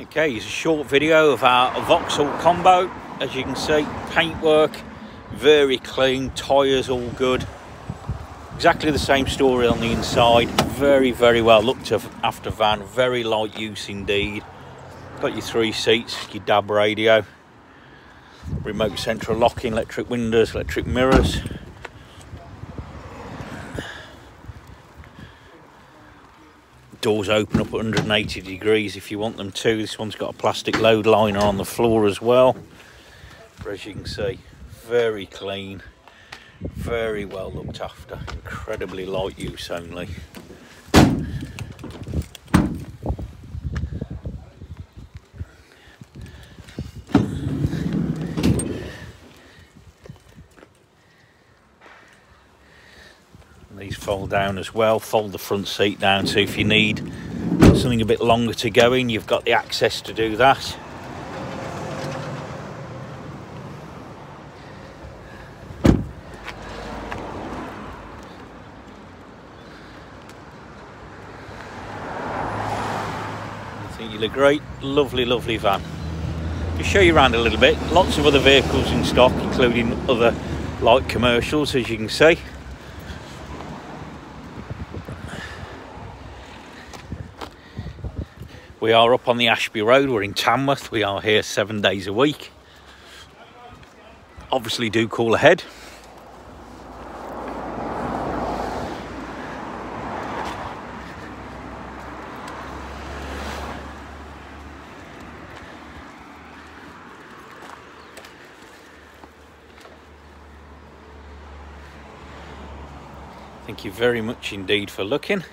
Okay, it's a short video of our Vauxhall combo. As you can see, paintwork, very clean, tyres all good. Exactly the same story on the inside. Very, very well looked after van. Very light use indeed. Got your three seats, your DAB radio, remote central locking, electric windows, electric mirrors. Doors open up at 180 degrees if you want them to. This one's got a plastic load liner on the floor as well. But as you can see, very clean, very well looked after, incredibly light use only. These fold down as well. Fold the front seat down so if you need something a bit longer to go in you've got the access to do that. I think you look great. Lovely lovely van. To show you around a little bit. Lots of other vehicles in stock including other light commercials as you can see We are up on the Ashby Road, we're in Tamworth, we are here seven days a week. Obviously, do call ahead. Thank you very much indeed for looking.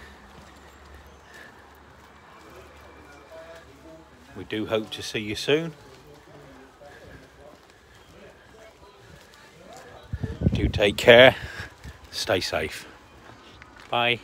We do hope to see you soon. Do take care. Stay safe. Bye.